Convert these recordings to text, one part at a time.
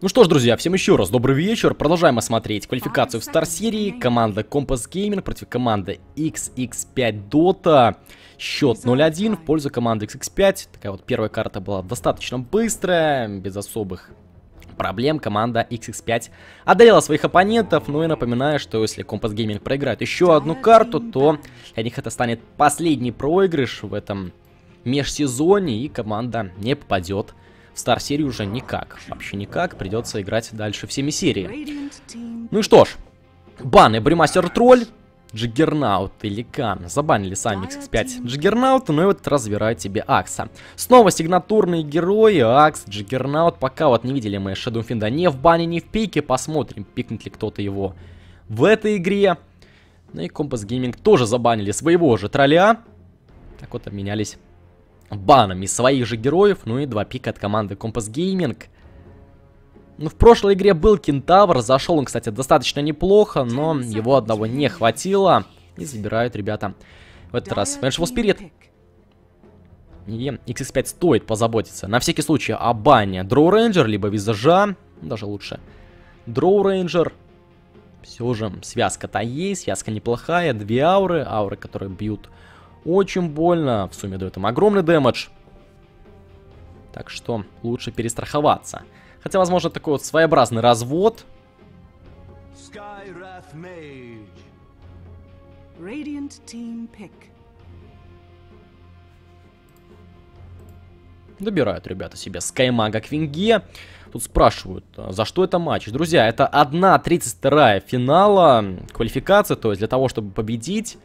Ну что ж, друзья, всем еще раз добрый вечер. Продолжаем осмотреть квалификацию в Star серии. Команда Compass Gaming против команды XX5 Dota. Счет 0-1 в пользу команды XX5. Такая вот первая карта была достаточно быстрая, без особых проблем. Команда XX5 одолела своих оппонентов. Ну и напоминаю, что если Compass Gaming проиграет еще одну карту, то для них это станет последний проигрыш в этом межсезонье. И команда не попадет в Стар серии уже никак. Вообще никак. Придется играть дальше всеми team Ну и что ж. Баны Бримастер Тролль, Джиггернаут и Ликан. Забанили сами X5 Джиггернаута, но и вот разбирает тебе Акса. Снова сигнатурные герои, Акс, Джиггернаут. Пока вот не видели мы Шадумфинда не в бане, не в пике. Посмотрим, пикнет ли кто-то его в этой игре. Ну и Компас Гейминг тоже забанили своего же тролля. Так вот обменялись банами своих же героев. Ну и два пика от команды Compass Gaming. Ну, в прошлой игре был Кентавр, зашел он, кстати, достаточно неплохо, но его одного не хватило. И забирают ребята в этот раз Vengeful Spirit. И XX5 стоит позаботиться. На всякий случай о бане Drow Ranger, либо Визажа. Ну, Даже лучше. Drow Ranger. Все же связка-то есть, связка неплохая. Две ауры, ауры, которые бьют очень больно. В сумме дают им огромный дэмэдж. Так что лучше перестраховаться. Хотя, возможно, такой вот своеобразный развод. Добирают ребята себе Скаймага к Винге. Тут спрашивают, а за что это матч? Друзья, это 1.32 финала квалификация, то есть для того, чтобы победить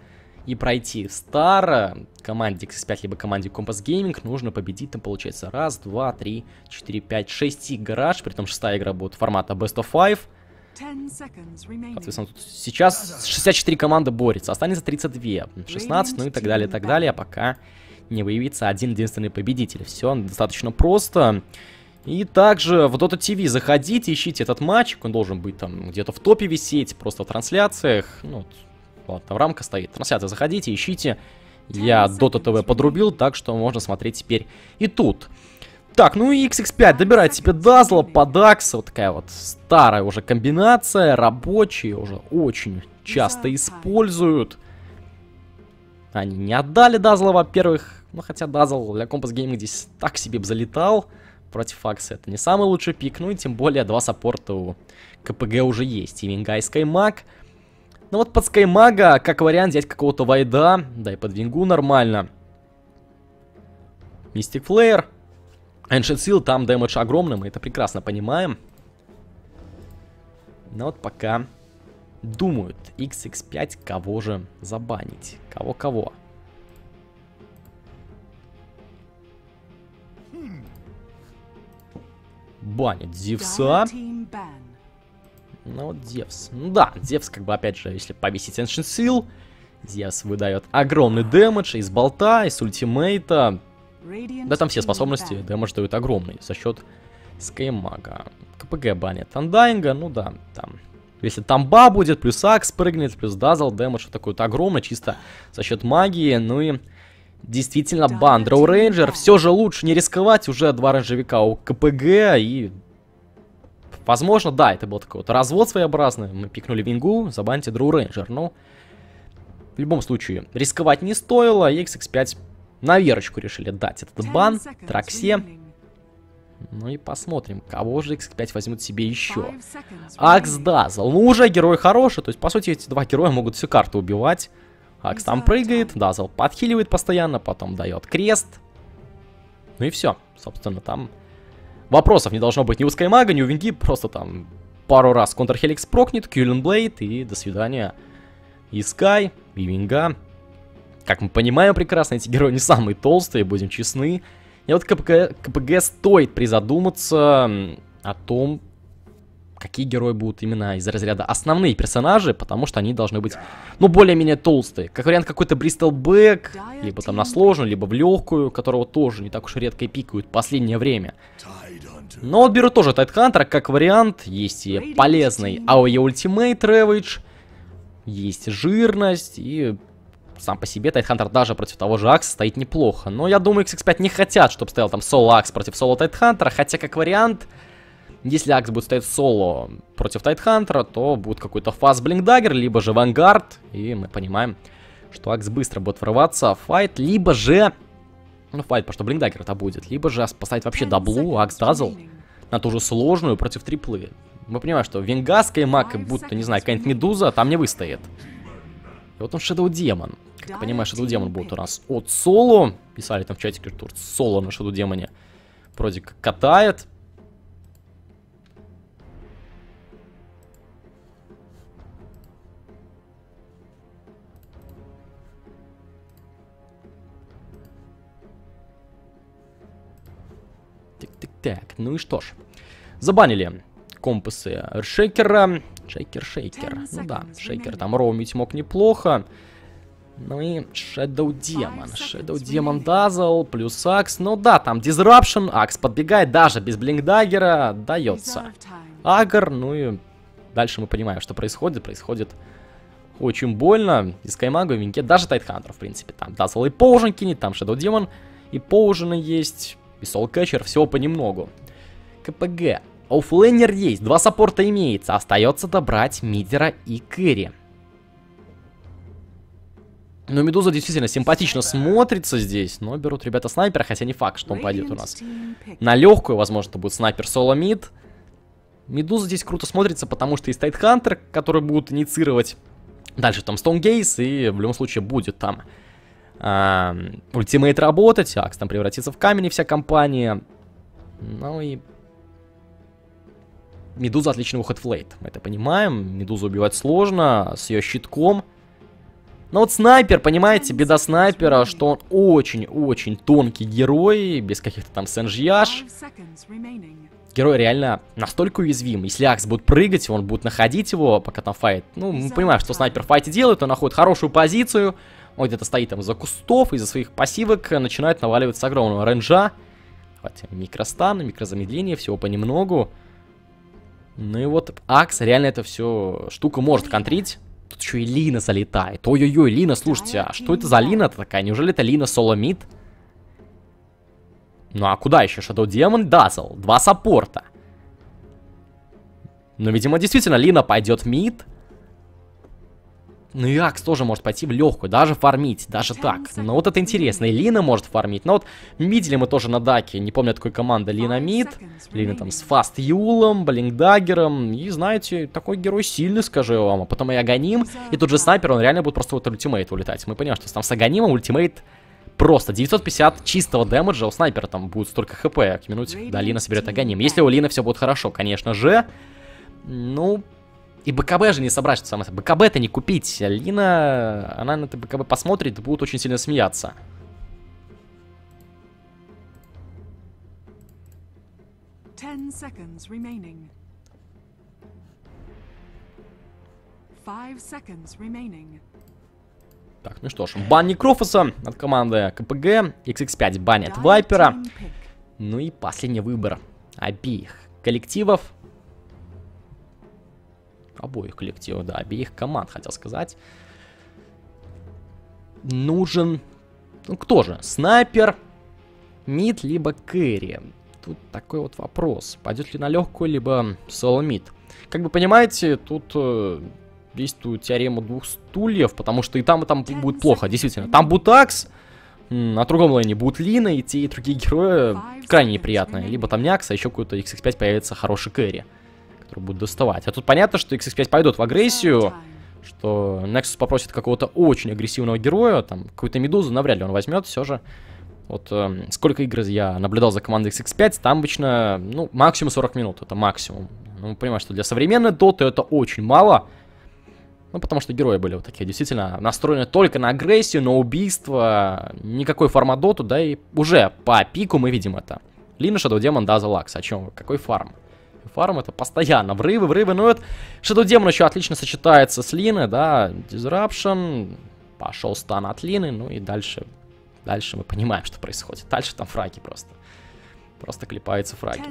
и пройти в Стар, команде X5 либо команде Compass Gaming, нужно победить там, получается, раз, два, три, четыре, пять, шесть играж, при этом шестая игра будет формата Best of Five. Соответственно, тут сейчас 64 команды борются, останется 32, 16, ну и так далее, и так далее, пока не выявится один единственный победитель. Все достаточно просто. И также в Dota TV заходите, ищите этот матч, он должен быть там где-то в топе висеть, просто в трансляциях. Ну, вот, там рамка стоит. Трансляция заходите, ищите. Я Dota TV подрубил, так что можно смотреть теперь и тут. Так, ну и XX5 добирает себе Дазла, Подакса, вот такая вот старая уже комбинация, рабочие уже очень часто используют. Они не отдали Дазла, во-первых, ну хотя Дазл для Compass Gaming здесь так себе бы залетал против Акса, это не самый лучший пик, ну и тем более два саппорта у КПГ уже есть, и Винга и Скаймаг. Ну вот под Скаймага, как вариант, взять какого-то Вайда, да и под Вингу нормально. Мистик Флеер, Ancient Seal, там дэмэдж огромный, мы это прекрасно понимаем. Но вот пока думают XX5, кого же забанить. Кого-кого. Банит Зевса. Ну вот Зевс. Ну да, Зевс как бы опять же, если повесить Ancient Seal, Зевс выдает огромный damage из болта, из ультимейта. Да там все способности damage дают огромный за счет Скаймага. КПГ банит Undying а, ну да, там. Если tomb а будет, плюс Акс прыгнет, плюс Дазл, damage вот такой вот огромный, чисто за счет магии, ну и действительно бан Drow Ranger. Все же лучше не рисковать, уже два рейнджевика у КПГ и... Возможно, да, это был такой вот развод своеобразный. Мы пикнули Вингу, забаньте Дроу Рейнджер, но... В любом случае, рисковать не стоило, и XX5 на верочку решили дать этот бан Траксе. Ну и посмотрим, кого же X5 возьмут себе еще. Акс. Дазл. Ну, уже герой хороший. То есть, по сути, эти два героя могут всю карту убивать. Акс там прыгает, Дазл подхиливает постоянно, потом дает крест. Ну и все. Собственно, там вопросов не должно быть ни у Скаймага, ни у Винги. Просто там пару раз Контрхеликс прокнет, Кюлен Блейд и до свидания. И Скай, и Винга. Как мы понимаем прекрасно, эти герои не самые толстые, будем честны. И вот КПГ, КПГ стоит призадуматься о том, какие герои будут именно из разряда основные персонажи, потому что они должны быть, ну, более-менее толстые. Как вариант, какой-то Бристол Бэк, либо там на сложную, либо в легкую, которого тоже не так уж редко и пикают в последнее время. Но вот беру тоже Tidehunter а как вариант. Есть и полезный AOE Ultimate Ravage, есть жирность и сам по себе Tidehunter даже против того же Акса стоит неплохо. Но я думаю, XX5 не хотят, чтобы стоял там соло Акс против соло Tidehunter а, хотя как вариант, если Акс будет стоять соло против Tidehunter а, то будет какой-то fast Blink Dagger, либо же Vanguard, и мы понимаем, что Акс быстро будет врываться в файт, либо же... Ну, файт, потому что Блинкдаггер это будет, либо же поставить вообще 10 даблу, Акс seconds Дазл remaining. на ту же сложную против триплы. Мы понимаем, что Венгаска и Мак, будто, не знаю, какая-нибудь. Медуза, там не выстоит. И вот он Shadow Демон. Как я понимаю, Shadow Демон будет у нас от Соло. Писали там в чатике, что Соло на Shadow Демоне вроде как катает. Так-так-так, ну и что ж. Забанили компасы Шейкера. Шейкер, Шейкер. Ну да, Шейкер там роумить мог неплохо. Ну и Shadow Demon. Five Shadow Demon. Dazzle плюс Акс. Ну да, там Disruption. Акс подбегает даже без Blink Dagger а. Дается. Агр, ну и дальше мы понимаем, что происходит. Происходит очень больно. И Скаймагу, и Винке, даже Tidehunter, в принципе. Там Dazzle и Poison кинет, там Shadow Demon и Poison а есть. И Soul Catcher, всего понемногу. КПГ. Оффлейнер есть, два саппорта имеется. Остается добрать Мидера и Кэрри. Но Медуза действительно симпатично смотрится здесь, но берут ребята снайпера, хотя не факт, что он пойдет у нас на легкую, возможно, это будет снайпер соло мид. Медуза здесь круто смотрится, потому что есть Tidehunter, который будут инициировать. Дальше там Stone Gaze, и в любом случае будет там ультимейт работать, Акс там превратится в камень и вся компания. Ну и... Медуза отличный выход в лейт, мы это понимаем. Медузу убивать сложно, с ее щитком. Но вот снайпер, понимаете, беда снайпера, что он очень-очень тонкий герой, без каких-то там сенжьяж. Герой реально настолько уязвим. Если Акс будет прыгать, он будет находить его, пока там файт. Ну, мы понимаем, что снайпер в файте делает, он находит хорошую позицию. Он где-то стоит там за кустов, из-за своих пассивок начинает наваливать с огромного рейнджа. Хотя микростан, микрозамедление, всего понемногу. Ну и вот Акс реально это все штука может контрить. Тут еще и Лина залетает. Ой-ой-ой, Лина, слушайте, а что это за Лина такая? Неужели это Лина соло мид? Ну а куда еще? Shadow Demon, Dazzle, два саппорта. Но, видимо, действительно, Лина пойдет мид. Ну и Акс тоже может пойти в легкую, даже фармить, даже так. Но вот это интересно, и Лина может фармить. Но вот видели мы тоже на Даке, не помню, от какой команды, Лина мид. Лина там с Фаст Юлом, Блинкдаггером. И знаете, такой герой сильный, скажу я вам. А потом и Аганим. И тут же снайпер, он реально будет просто вот ультимейт улетать. Мы понимаем, что там с Аганимом ультимейт просто 950 чистого дэмэджа. У снайпера там будет столько хп к минуте, когда Лина соберет Аганим. Если у Лины все будет хорошо, конечно же. Ну, и БКБ же не собрать, что самое. БКБ-то не купить. Лина, она на это БКБ посмотрит и будет очень сильно смеяться. Ten seconds remaining. Five seconds remaining. Так, ну что ж, бан Некрофоса от команды КПГ, XX5 банят Вайпера. Ну и последний выбор обеих коллективов. Обоих коллективов, да, обеих команд, хотел сказать. Нужен, ну кто же, снайпер, мид, либо кэрри. Тут такой вот вопрос, пойдет ли на легкую, либо соло мид. Как вы понимаете, тут э, действует теорема двух стульев, потому что и там, и там будет плохо, действительно. Там Бутакс, на другом лайне будут Лина, и те, и другие герои крайне неприятные. Либо там Някс, а еще какой-то XX5 появится хороший кэрри, который будет доставать. А тут понятно, что XX5 пойдут в агрессию, что Nexus попросит какого-то очень агрессивного героя, там, какую-то медузу навряд ли он возьмет, все же. Вот эм, сколько игр я наблюдал за командой XX5, там обычно, ну, максимум 40 минут, это максимум. Ну, мы понимаем, что для современной доты это очень мало. Ну, потому что герои были вот такие, действительно, настроены только на агрессию, на убийство, никакой формат доту, да, и уже по пику мы видим это. Лина, Shadow Demon, Dazzle Lux, о чем вы, какой фарм? Фарм это постоянно, врывы, врывы, но вот Shadow Demon еще отлично сочетается с Линой, да, Disruption, пошел стан от Лины, ну и дальше, дальше мы понимаем, что происходит. Дальше там фраги просто, просто клепаются фраги.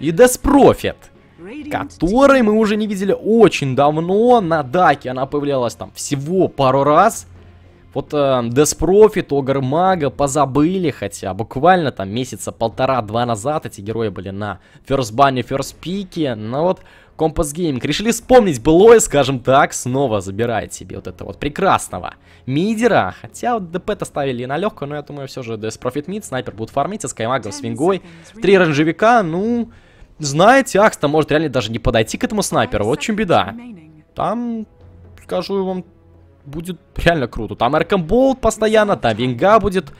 И Radiant который мы уже не видели очень давно. На Даке она появлялась там всего пару раз. Вот э, Death Prophet, Огр Мага позабыли, хотя буквально там месяца полтора-два назад эти герои были на First Bunny, First Pick, но вот Compass Gaming решили вспомнить былое, скажем так, снова забирает себе вот этого вот прекрасного мидера, хотя вот ДП-то ставили на легкую, но я думаю, все же Death Prophet мид, снайпер будут фармить, а Скаймагом с 10 вингой, три рэнжевика, ну, знаете, Axe-то может реально даже не подойти к этому снайперу, вот чем беда. Там, скажу вам, будет реально круто. Там Arcane Bolt постоянно, там Винга будет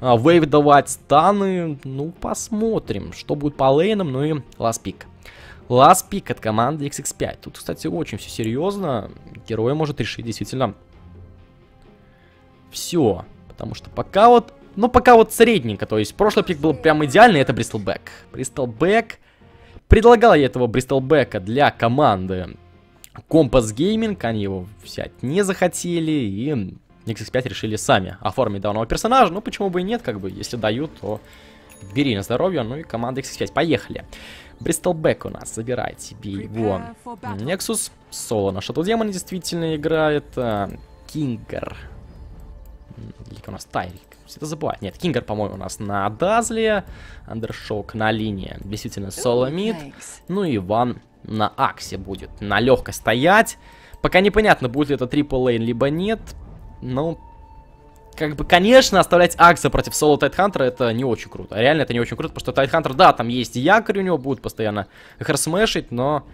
а, wave давать, станы. Ну, посмотрим, что будет по лейнам, ну и last pick. Ласпик от команды XX5. Тут, кстати, очень все серьезно. Герой может решить действительно все. Потому что пока вот, ну пока вот средненько. То есть прошлый пик был прям идеальный, это Bristleback. Bristleback. Предлагал я этого Bristleback а для команды Compass Gaming, они его взять не захотели, и XX5 решили сами оформить данного персонажа. Ну, почему бы и нет, как бы, если дают, то бери на здоровье. Ну и команда XX5, поехали. Bristleback у нас забирает себе его. Nexus. Соло на Shadow Demon действительно играет. Кингер. М, Или у нас Тайрик. Всегда забываю. Нет, Кингер, по-моему, у нас на Дазле. Андершок на линии. Действительно, соло мид. Ну и Иван на Аксе будет. На легкой стоять. Пока непонятно, будет ли это triple lane, либо нет. Ну, как бы, конечно, оставлять Акса против соло Тайтхантера это не очень круто. Реально это не очень круто, потому что Tidehunter, да, там есть якорь у него, будет постоянно херсмешить, но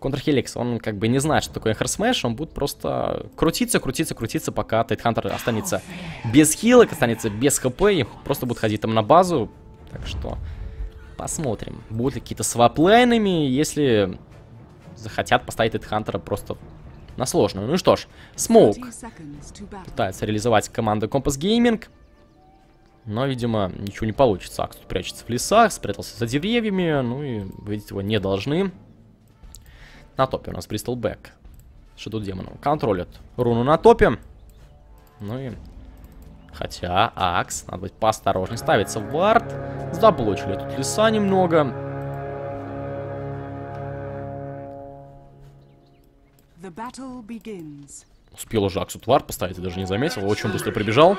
Counter Helix, он как бы не знает, что такое херсмеш, он будет просто крутиться, крутиться, крутиться, пока Tidehunter останется без хилок, останется без хп и просто будет ходить там на базу. Так что посмотрим, будут ли какие-то свапы лейнами, если захотят поставить Тайтхантера просто на сложную. Ну что ж, Smoke 30 seconds to battle. пытается реализовать команда Compass Gaming. Но, видимо, ничего не получится. Axe тут прячется в лесах, спрятался за деревьями. Ну и видеть его не должны. На топе у нас Bristleback. Шедут демоном. Контролят руну на топе. Ну и... Хотя, Акс, надо быть поосторожней, ставится в вард. Заблочили тут леса немного. Успел уже Аксу Твар поставить, я даже не заметил, очень быстро прибежал.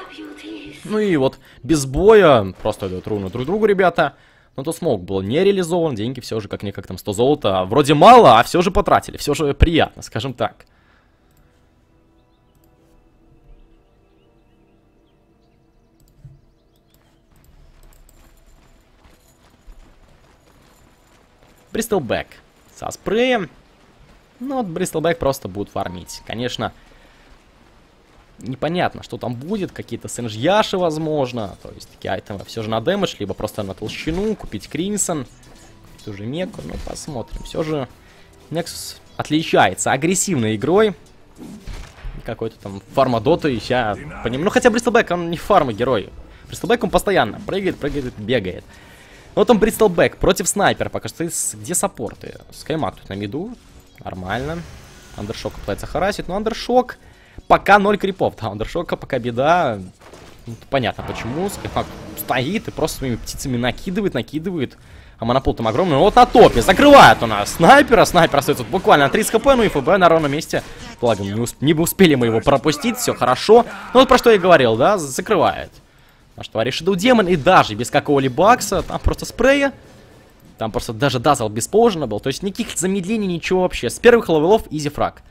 Ну и вот, без боя, просто дают руны друг другу, ребята. Но то смог был не реализован, деньги все же как-никак там 100 золота. Вроде мало, а все же потратили, все же приятно, скажем так. Бристол Бэк со спреем. Ну вот Бристол Бэк просто будет фармить. Конечно, непонятно, что там будет, какие-то сенжьяши, возможно, то есть такие айтемы все же на дэмэдж, либо просто на толщину, купить Кринсон, ту же Меку, ну посмотрим. Все же Nexus отличается агрессивной игрой, какой-то там фармадота, я понимаю, ну хотя Бристлбэк, он не фарма-герой, Бристлбэк он постоянно прыгает, прыгает, бегает. Вот он Бристлбэк против снайпера, пока что где саппорты? Скаймак тут на миду, нормально. Андершок пытается харасить, но Андершок пока ноль крипов. Да, Андершока пока беда. Ну, понятно почему. Скаймак стоит и просто своими птицами накидывает, накидывает. А монопол там огромный. Вот на топе закрывает у нас снайпера. Снайпер остается буквально на 30 хп, ну и ФБ на ровном месте. Благо, не, усп- не успели мы его пропустить, все хорошо. Ну вот про что я говорил, да, закрывает. Наш товарищ Shadow Demon и даже без какого-либо акса, там просто спрея. Там просто даже Dazzle бесположно был. То есть никаких замедлений, ничего вообще. С первых левелов easy frag.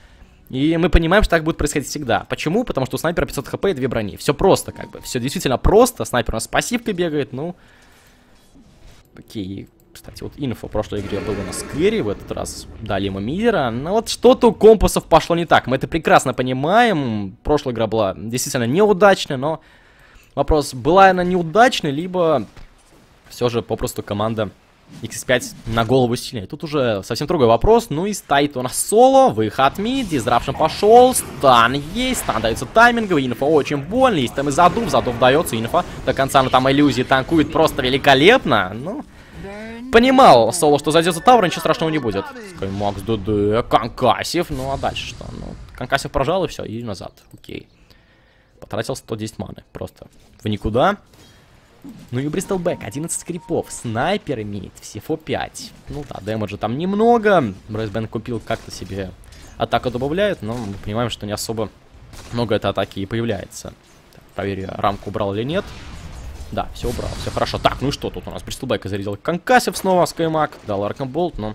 И мы понимаем, что так будет происходить всегда. Почему? Потому что у снайпера 500 хп и 2 брони. Все просто, как бы. Все действительно просто. Снайпер у нас с пассивкой бегает, ну... Окей. Кстати, вот инфо в прошлой игре был у нас carry, в этот раз дали ему мидера. Но вот что-то у компасов пошло не так. Мы это прекрасно понимаем. Прошлая игра была действительно неудачная, но... Вопрос, была она неудачной, либо все же попросту команда X5 на голову сильнее. Тут уже совсем другой вопрос. Ну и стоит у нас соло, выход мид, Disruption пошел, стан есть, стан дается тайминговый, инфа очень больно, есть там и задув, задув дается, инфа до конца, но там иллюзии танкует просто великолепно. Ну, понимал соло, что за тавер, ничего страшного не будет. Скаймаг, ДД, Concussive, ну а дальше что? Ну, Concussive прожал и все, и назад, окей. Потратил 110 маны, просто в никуда. Ну и Бристолбэк, 11 крипов. Снайпер имеет всего 5. Ну да, дэмэджа там немного. Брайсбен купил как-то себе атаку добавляет, но мы понимаем, что не особо много этой атаки и появляется. Так, проверю, рамку убрал или нет. Да, все убрал, все хорошо. Так, ну и что тут у нас? Бристолбэка зарядил конкассив снова, Скаймак, дал Аркамболт, но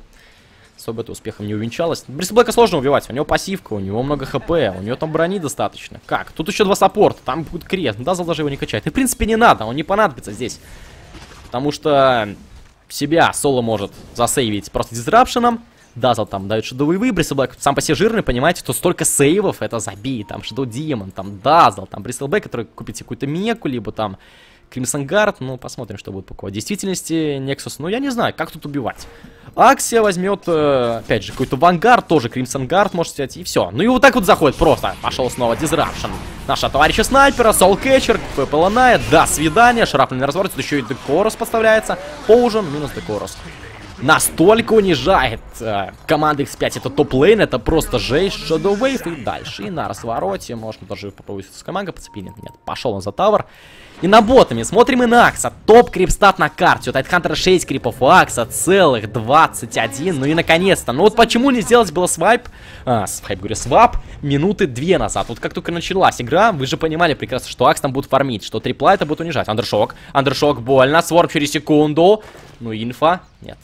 особо это успехом не увенчалось. Бристолбэка сложно убивать, у него пассивка, у него много хп, у него там брони достаточно. Как? Тут еще два саппорта, там будет крест, Дазл даже его не качает. И, в принципе, не надо, он не понадобится здесь. Потому что себя соло может засейвить просто дизрапшеном. Дазл там дает шедовые выбросы, Блэк сам по себе жирный, понимаете, что столько сейвов это забей, там Shadow Demon, там Дазл, там Бристлбэк, который купит себе какую-то меку, либо там Crimson ну, посмотрим, что будет покупать. В действительности, Nexus, ну, я не знаю, как тут убивать. Аксия возьмет, э, опять же, какой-то Вангард, тоже Crimson может взять, и все. Ну и вот так вот заходит просто. Пошел снова Disruption. Наша товарища снайпера, Soul Catcher, ПП до свидания, шрапнельный разворот, тут еще и Декорус подставляется. Поужин, минус Декорус настолько унижает э, команда X5. Это топ-лейн, это просто жесть. Shadow Wave и дальше. И на развороте можно даже попробовать с командой подцепить. Нет, пошел он за тавер. И на ботами смотрим и на Акса. Топ крипстат на карте. У Тайтхантера 6 крипов, у Акса целых 21. Ну и наконец-то. Ну вот почему не сделать было свайп, а, swipe, говорю, swap минуты две назад. Вот как только началась игра, вы же понимали прекрасно, что Axe там будет фармить, что трипла это будет унижать. Андершок, андершок больно, swarm через секунду. Ну инфа, нет,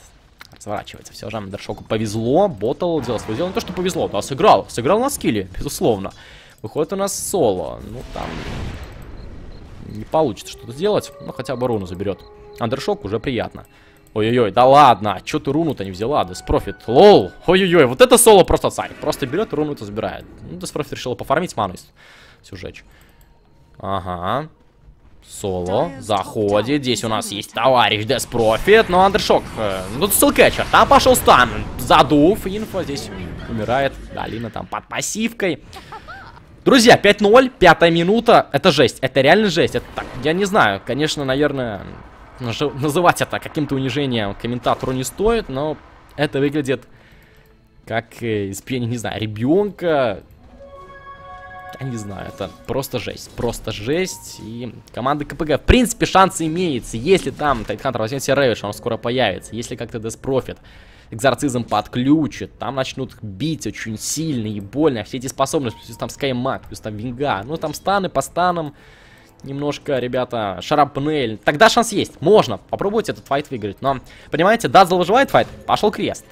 сворачивается. Все же Андершоку повезло, Bottle делал свое дело. Не то, что повезло, да, сыграл. Сыграл на скилле, безусловно. Выходит у нас соло. Ну, там не получится что-то сделать. но хотя бы руну заберет. Андершок уже приятно. Ой-ой-ой, да ладно, а чё ты руну-то не взяла? Death Prophet, lol. Ой-ой-ой, вот это соло просто царь. Просто берет руну-то забирает. Ну, Death Prophet решила пофармить ману, жечь. Ага. Соло заходит. Здесь у нас есть товарищ Death Prophet. Но андершок. Э, ну, тут Soul Catcher. Там пошел стан. Задув. Инфо здесь умирает. Галина там под пассивкой. Друзья, 5-0, пятая минута. Это жесть. Это реально жесть. Это так, я не знаю. Конечно, наверное, называть это каким-то унижением комментатору не стоит. Но это выглядит как э, избиение, не знаю, ребенка я не знаю, это просто жесть. Просто жесть. И команда КПГ, в принципе, шансы имеется. Если там Tidehunter возьмет себе Ravage, он скоро появится. Если как-то Death Prophet Exorcism подключит, там начнут бить очень сильно и больно. Все эти способности, плюс там Скаймаг, плюс там Винга. Ну, там станы по станам. Немножко, ребята, шрапнель. Тогда шанс есть. Можно попробовать этот файт выиграть. Но, понимаете, Dazzle выживает файт, пошел крест.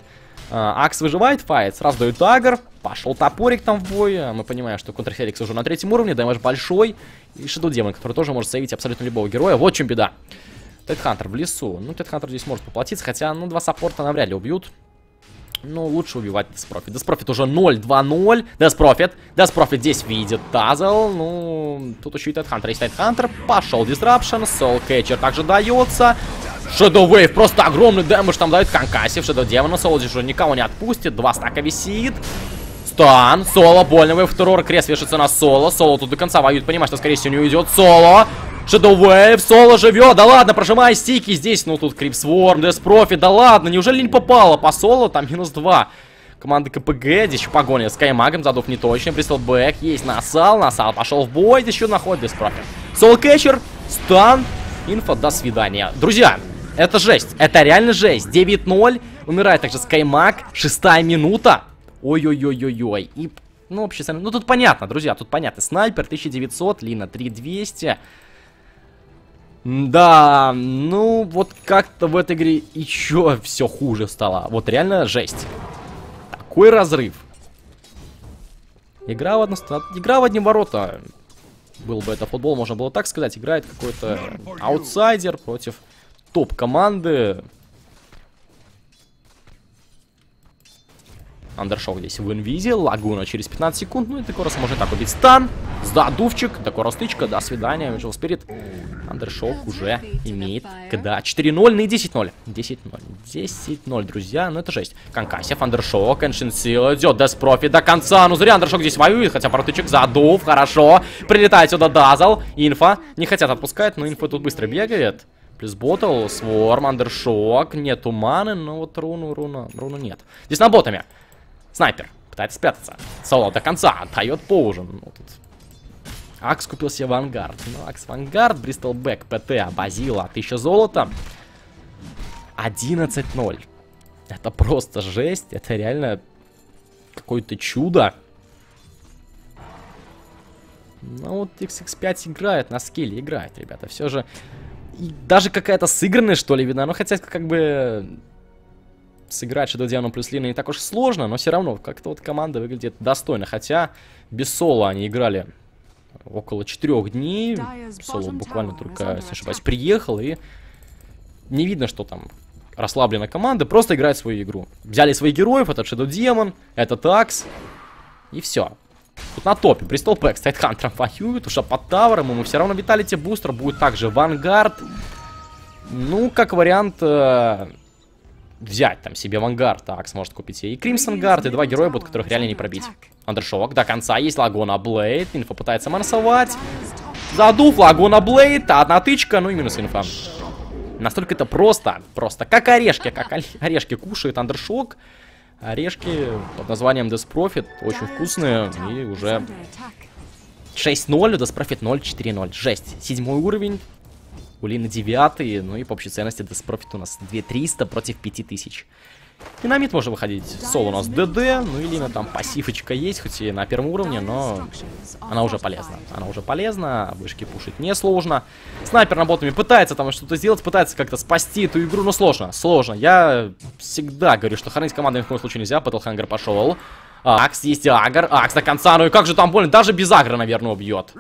А, Axe выживает файт, сразу дают дагер, пошел топорик там в бой. Мы понимаем, что Counter Helix уже на третьем уровне, damage большой. И Shadow Demon, который тоже может сейвить абсолютно любого героя. Вот чем беда. Tidehunter в лесу. Ну, Tidehunter здесь может поплатиться, хотя, ну, два саппорта навряд ли убьют. Ну, лучше убивать Death Prophet. Death Prophet уже 0-2-0. Death Prophet. Death Prophet здесь видит Dazzle. Ну, тут еще и Tidehunter. Есть Tidehunter. Пошел Disruption. Soul Catcher также дается. Shadow Wave просто огромный damage там дает Concussive. Shadow Соло здесь уже никого не отпустит. Два стака висит. Стан. Соло. Больно Wave второй. Крест вешается на Соло. Соло тут до конца воюет. Понимаешь, что скорее всего не уйдет. Соло. Shadow Wave. Соло живет. Да ладно, прожимай стики здесь. Ну тут Crypt Swarm, Death Prophet. Да ладно, неужели не попало по Соло? Там минус два команды КПГ. Здесь еще погоня Скаймагом. Задув не точно. Bristleback. Есть Nasal. Nasal пошел в бой. Здесь еще находит Death Prophet. Сол Кетчер. Стан. Инфо. До свидания. Друзья, это жесть. Это реально жесть. 9-0. Умирает также Скаймак. Шестая минута. Ой-ой-ой-ой-ой. И, ну, вообще, ну, тут понятно, друзья, тут понятно. Снайпер 1900, Лина 3200. Да, ну, вот как-то в этой игре еще все хуже стало. Вот реально жесть. Такой разрыв. Игра в, одно... Игра в одни ворота. Был бы это футбол, можно было так сказать. Играет какой-то аутсайдер против топ-команды. Андершок здесь в инвизе, лагуна через 15 секунд, ну и Декорос может так убить стан, задувчик, Декорос тычка, до свидания, Vengeful Spirit. Андершок уже имеет KDA 4-0, ну и 10-0, 10-0, 10-0, друзья, ну это жесть. Concussive, Андершок, Ancient Seal, идет. Death Prophet до конца, ну зря Андершок здесь воюет, хотя протычек задув, хорошо, прилетает сюда Дазл, инфа, не хотят отпускать, но инфа тут быстро бегает. Плюс ботл, Swarm, андершок, нету маны, но вот руну, руну, руну нет. Здесь на боттоме. Снайпер пытается спрятаться. Соло до конца, отдает по ужину. Ну, тут Акс купил себе Vanguard. Ну, Акс Vanguard, Bristleback, ПТ, Базила, 1000 золота. 11-0. Это просто жесть. Это реально какое-то чудо. Ну вот XX5 играет, на скилле играет, ребята. Все же... Даже какая-то сыгранность, что ли, видно. Ну, хотя, как бы... Сыграть Shadow Demon плюс Лина не так уж сложно, но все равно как-то вот команда выглядит достойно. Хотя без соло они играли около четырех дней. Соло буквально только, если ошибаюсь, приехал и не видно, что там расслаблена команда, просто играет свою игру. Взяли своих героев, этот Shadow Demon, этот Акс, и все. Тут на топе. Bristleback с Тайтхантером воюет, уже под тавером, ему все равно Vitality Booster, будет также Vanguard. Ну, как вариант, э, взять там себе Vanguard, Акс может купить себе и Crimson Guard, и два героя будут, которых реально не пробить. Андершок до конца есть Laguna Blade, инфа пытается мансовать. Задув Laguna Blade, одна тычка, ну и минус инфа. Настолько это просто, просто как орешки, как орешки кушает Андершок. Орешки под названием Death Profit, очень вкусные, и уже 6-0, Death Profit 0-4-0, жесть. Седьмой уровень, у Лины девятый, ну и по общей ценности Death Profit у нас 2300 против 5000. Динамит можно выходить. Соло у нас ДД, ну или на там пассивочка есть, хоть и на первом уровне, но она уже полезна. Она уже полезна, вышки пушить несложно. Снайпер на боттоме пытается там что-то сделать, пытается как-то спасти эту игру, но сложно, сложно. Я всегда говорю, что хоронить команду ни в коем случае нельзя, Battle Hunger пошел. Акс, есть Агр, Акс до конца, ну и как же там больно, даже без Агра, наверное, убьет.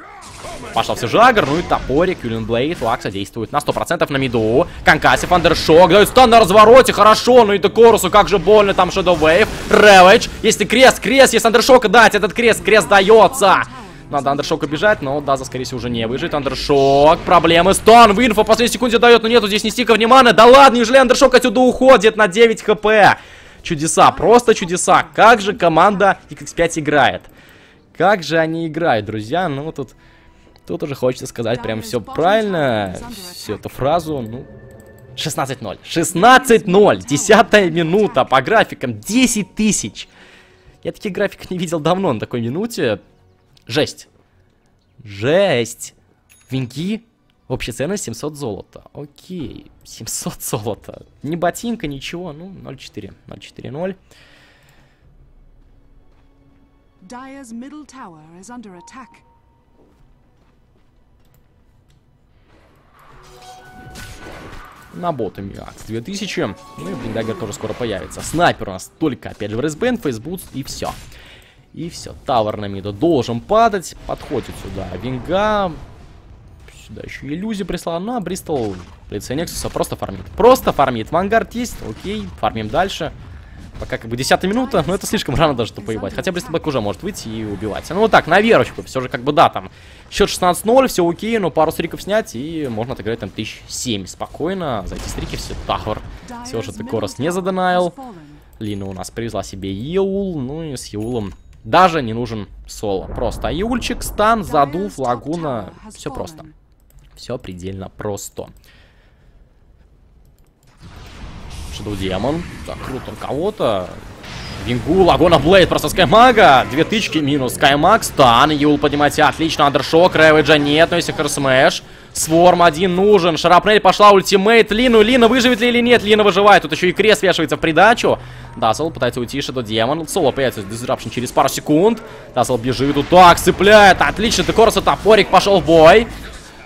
Пошел все же Агр, ну и топорик, Culling Blade, у Акса действует на 100% на миду. Concussive, Андершок, дают стан на развороте, хорошо, ну и Декорусу, как же больно, там Shadow Wave, Ravage, есть крест, крест, есть у Андершока. Дать, этот крест, крест дается. Надо Андершока бежать, но Даза, скорее всего, уже не выживет. Андершок, проблемы. Стан. В инфо последней секунде дает, но нету здесь ни стика внимания. Да ладно, неужели Андершок отсюда уходит на 9 хп? Чудеса, просто чудеса. Как же команда XX5 играет? Как же они играют, друзья? Ну, тут, тут уже хочется сказать прям все правильно. Всю эту фразу, ну... 16-0. 16-0. Десятая минута по графикам. 10 тысяч. Я таких графиков не видел давно на такой минуте. Жесть. Жесть. Винги. Общая ценность 700 золота. Окей. 700 золота. Не ботинка, ничего. Ну, 0.4. 0.4-0. Dire's middle tower is under attack. На боттоме Акс 2000. Ну и Blink Dagger тоже скоро появится. Снайпер у нас только, опять же, Wraith Band, Phase Boots и все. И все. Тавер на миду должен падать. Подходит сюда Винга. Сюда еще иллюзию прислала. Ну а Бристол в лице Нексуса просто фармит. Просто фармит. Вангард есть. Окей. Фармим дальше. Пока как бы 10 минута, но это слишком рано даже, чтобы поебать. Хотя Бристлбэк уже может выйти и убивать. Ну вот так, на верочку. Все же как бы, да, там счет 16-0, все окей, но пару стриков снять и можно отыграть там 1007 спокойно. За эти стрики все Тахор. Все же Декорос не задонаил. Лина у нас привезла себе Eul, ну и с Еулом даже не нужен соло. Просто Еульчик, стан, задув, лагуна, все просто. Все предельно просто. Shadow Demon. Так, круто кого-то. Вингу, Laguna Blade, просто Скаймага. Две тычки, минус Скаймаг, стан, Eul поднимайте, отлично, Андершок, Ravage а нет, но есть Smash. Swarm один нужен, Шрапнель пошла, ultimate, Лину, Лина выживет ли или нет, Лина выживает, тут еще и крест вешается в придачу. Дазл пытается уйти, Shadow Demon, Соло появится Disruption через пару секунд. Дазл бежит, вот так, цепляет, отлично, Декорса, топорик пошел в бой.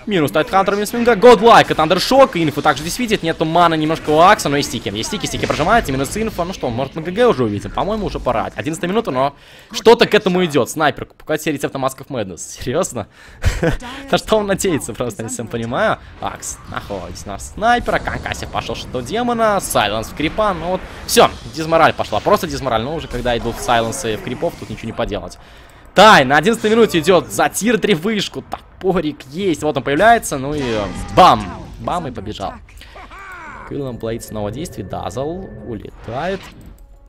Минус Тайтхантер, минус Винга, Godlike, это Андершок, инфу также здесь видит, нету мана немножко у Акса, но есть стики, есть стики, стики прожимаете, минус инфа, ну что, может на ГГ уже увидим, по-моему уже пора, 11 минута, но что-то к этому идет, снайпер, покупать себе рецепт на Mask of Madness, серьезно? На что он надеется, просто не всем понимаю, Акс находится на снайпера, Concussive пошел Shadow Demon а, silence в крипа, ну вот, все, дизмораль пошла, просто дизмораль, но уже когда идут сайленсы в крипов, тут ничего не поделать. Тай, на 11 минуте идет за tier 3 вышку. Топорик есть. Вот он появляется. Ну и бам. Бам и побежал. Culling Blade снова действие. Дазл улетает.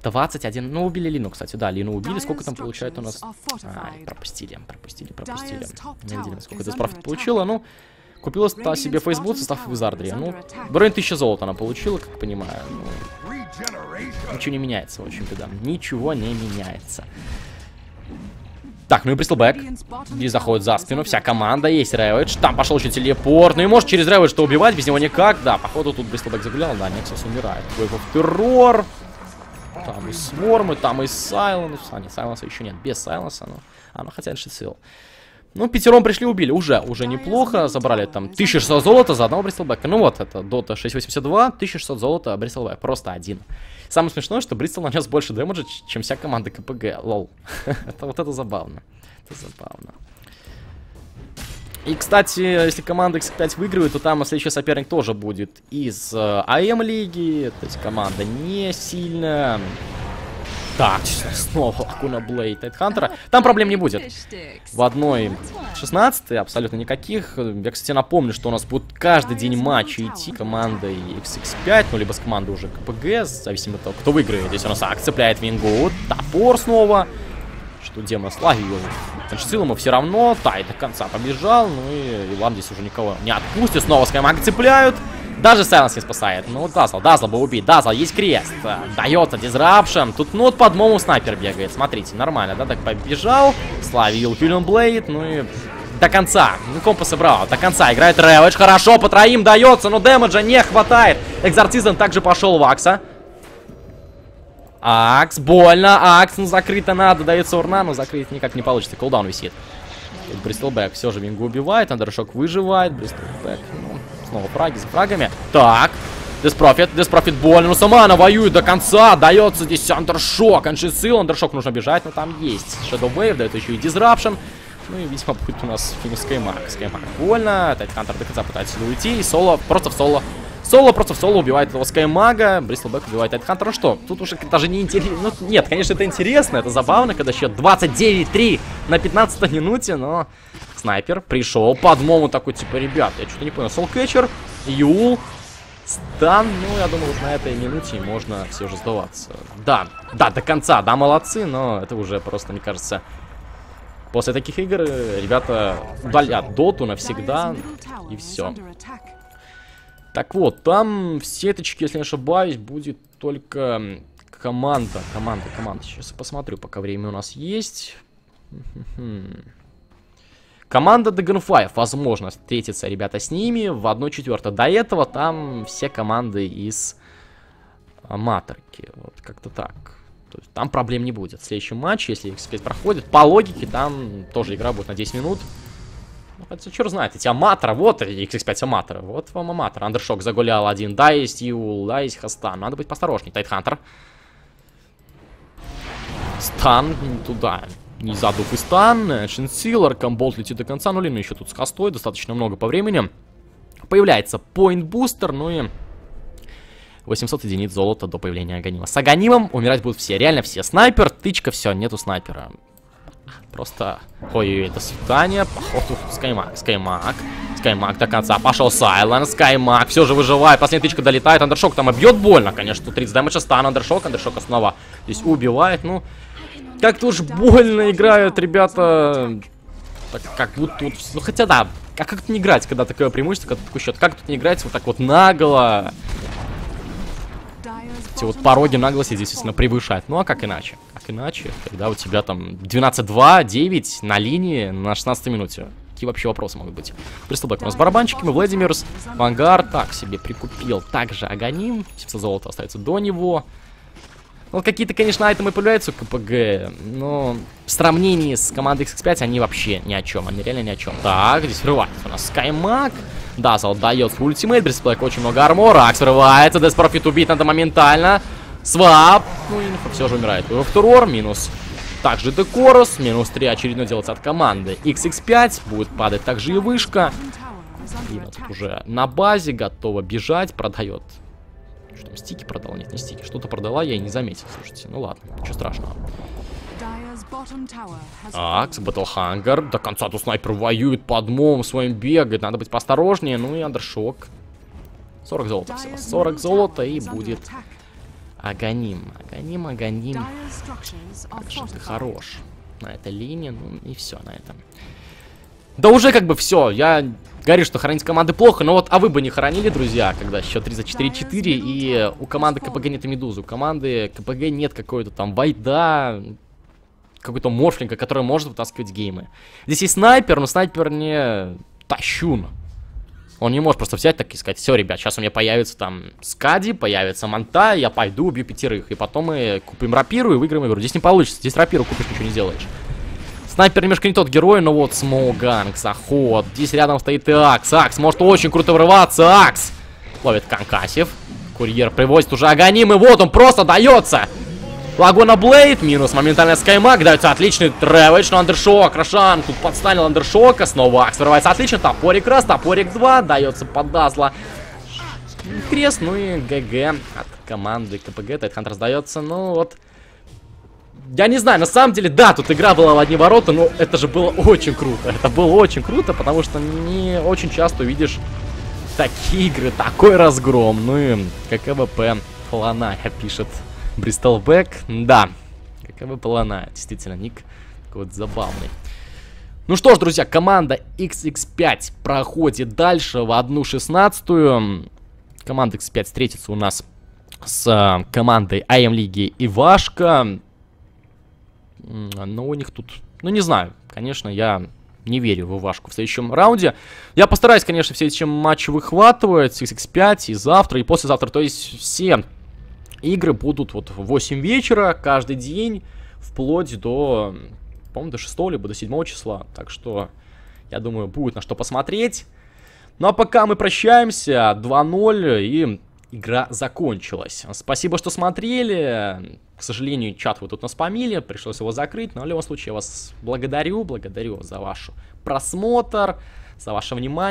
21. Ну, убили Лину, кстати. Да, Лину убили. Сколько там получает у нас? Ай, пропустили, пропустили, пропустили. Не видели, сколько Death Prophet получила. Ну, купила та себе Phase Boots состав в. Ну, районе 1000 золота она получила, как понимаю. Ну, ничего не меняется, в общем-то, да. Ничего не меняется. Так, ну и Бристлбэк. И заходит за спину, вся команда, есть Рэвидж. Там пошел еще телепорт. Ну и может через Рэвидж-то убивать, без него никак. Да, походу тут Бристлбэк загулял, да, Нексус умирает. Вейв террор. Там и Свормы, там и Сайленс. А, нет, Сайленса еще нет, без Сайленса. Ну, а, ну хотя Шитсил. Ну, пятером пришли, убили. Уже, уже неплохо. Забрали там 1600 золота за одного Бристлбэка. Ну вот, это Дота 682, 1600 золота Бристлбэк. Просто один. Самое смешное, что Бристол нанес больше дэмэджа, чем вся команда КПГ. Лол. это вот это забавно. Это забавно. И, кстати, если команда X5 выигрывает, то там следующий соперник тоже будет из э, АМ лиги. То есть команда не сильная. Так, снова Акуна Блейд Тайтхантера. Там проблем не будет. В одной 16 абсолютно никаких. Я, кстати, напомню, что у нас будет каждый день матчи идти командой XX5, ну, либо с командой уже КПГ, зависимо от того, кто выиграет. Здесь у нас Ак цепляет Вингут, топор снова. Что демон славил. Значит, сил ему все равно. Тай до конца побежал. Ну и Иван здесь уже никого не отпустит. Снова Скаймаг цепляют. Даже Сайленс не спасает. Ну, Дазл, Дазл бы убить. Дазл, есть крест. Дается дизрапшн. Тут, ну, вот под мому снайпер бегает. Смотрите, нормально, да? Так побежал. Славил Киллиан Блейд. Ну и до конца. Ну, компас собрал. До конца играет Рэвидж. Хорошо, по троим дается, но дэмэджа не хватает. Exorcism также пошел в Акса. Акс, больно. Акс, ну закрыто надо. Дается урна, но закрыть никак не получится. Cooldown висит. Bristleback все же Вингу убивает. Андершок выживает. Bristleback, ну, Снова фраги за фрагами. Так. Death Prophet, Death Prophet больно, но сама она воюет до конца, дается здесь Андершок, Ancient Seal, Андершок нужно бежать, но там есть Shadow Wave, дает еще и Disruption, ну и, видимо, будет у нас финиш Скаймаг, Скаймаг больно, Тайтхантер до конца пытается уйти, и соло, просто в соло, соло просто в соло убивает этого Скаймага, Bristleback убивает Тайтхантера, ну что, тут уже даже не интересно, ну нет, конечно, это интересно, это забавно, когда счет 29-3 на 15 минуте, но снайпер пришел по миду такой, типа, ребят, я что-то не понял. Soul Catcher, Eul, стан. Ну, я думаю, вот на этой минуте можно все же сдаваться. Да, да, до конца, да, молодцы, но это уже просто, мне кажется, после таких игр ребята удалят доту навсегда, и все. Так вот, там в сеточке, если не ошибаюсь, будет только команда, команда, команда. Сейчас я посмотрю, пока время у нас есть. Команда Dragonfly, возможно, встретиться, ребята, с ними в 1-4. До этого там все команды из Матрики. Вот как-то так. То есть там проблем не будет. В следующем матче, если X5 проходит, по логике, там тоже игра будет на 10 минут. Ну, хотя, черт знает, эти аматоры, вот X5 аматоры, вот вам аматор. Андершок загулял один, да, есть Юл, да, есть Хастан. Надо быть посторожней. Тайтхантер. Стан туда не задув и стан. Шинсил, Аркамболт летит до конца. Ну, Лина еще тут с хостой, достаточно много по времени. Появляется Point Booster, ну и 800 единиц золота до появления Аганима. С Аганимом умирать будут все, реально все. Снайпер, тычка, все, нету снайпера. Просто, ой, это свидание, походу, Скаймак, Скаймак, Скаймак до конца, пошел Сайлен, Скаймак, все же выживает, последняя тычка долетает, Андершок там обьет больно, конечно, тут 30 дэмэджа стан, Андершок, Андершок снова здесь убивает, ну, как-то уж больно играют ребята. Так, как будто тут... Ну, хотя да, а как тут не играть, когда такое преимущество, когда такой счет? Как тут не играть вот так вот нагло? Эти вот пороги наглости здесь, естественно, превышать. Ну, а как иначе? Как иначе, когда у тебя там 12-2, 9 на линии на 16 минуте? Какие вообще вопросы могут быть? Приступаем у нас барабанчиками, Vladimir's, Vanguard, так, себе прикупил. Также Aghanim, 700 золота остается до него. Ну, какие-то, конечно, item ы появляются у КПГ, но в сравнении с командой XX5 они вообще ни о чем, они реально ни о чем. Так, здесь врывается у нас Skymage. Dazzle дает ultimate, Bristleback очень много armor а, Axe врывается, Death Prophet убить надо моментально. Swap, ну и все же умирает. Второр минус. Также Декорус, минус 3 очередной делается от команды. XX5, будет падать также и вышка. И вот уже на базе готова бежать, продает стики продала? Нет, не стики. Что-то продала, я и не заметил, слушайте. Ну ладно, ничего страшного. Акс, Батлхангер. До конца тут снайпер воюет, под мом своим бегает. Надо быть поосторожнее. Ну и андершок. 40 золота всего. 40 золота и будет Аганим. Аганим, Аганим. Как же ты хорош на этой линии. Ну и все на этом. Да уже как бы все. Я Говорит, что хранить команды плохо, но вот, а вы бы не хоронили, друзья, когда счет 34-4, и у команды КПГ нет Медузы, у команды КПГ нет какой-то там Вайда, какой-то морфлинга, который может вытаскивать геймы. Здесь есть снайпер, но снайпер не тащун. Он не может просто взять так и сказать, все, ребят, сейчас у меня появится там Skadi, появится Manta, я пойду убью пятерых. И потом мы купим рапиру и выиграем игру. Здесь не получится, здесь рапиру купишь, ничего не сделаешь. Снайпер немножко не тот герой, но вот smoke gank, заход. Здесь рядом стоит и Акс. Акс может очень круто врываться. Акс ловит Concussive. Курьер привозит уже Aghanim, и вот он просто дается. Laguna Blade, минус моментально Skymage, дается отличный треведж, но Андершок, Рошан тут подстанил Андершока, снова Axe вырывается отлично, топорик раз, топорик 2, дается под Dazzle а. Крест, ну и ГГ от команды КПГ, Тайтхантер сдается, ну вот. Я не знаю, на самом деле, да, тут игра была в одни ворота, но это же было очень круто. Это было очень круто, потому что не очень часто увидишь такие игры, такой разгром. Ну и ККВП Фланая пишет Бристолбэк. Да, ККВП Фланая, действительно, ник такой вот забавный. Ну что ж, друзья, команда XX5 проходит дальше в 1-16. Команда X5 встретится у нас с э, командой АМ Лиги Ивашка. Но у них тут, ну не знаю, конечно, я не верю в Ивашку в следующем раунде. Я постараюсь, конечно, все эти матчи выхватывать, XX5 и завтра, и послезавтра. То есть все игры будут вот в 8 вечера каждый день, вплоть до, по-моему, до 6 либо до 7 числа. Так что, я думаю, будет на что посмотреть. Ну а пока мы прощаемся, 2-0, и игра закончилась. Спасибо, что смотрели. К сожалению, чат вы тут наспамили, пришлось его закрыть, но в любом случае я вас благодарю, благодарю за ваш просмотр, за ваше внимание.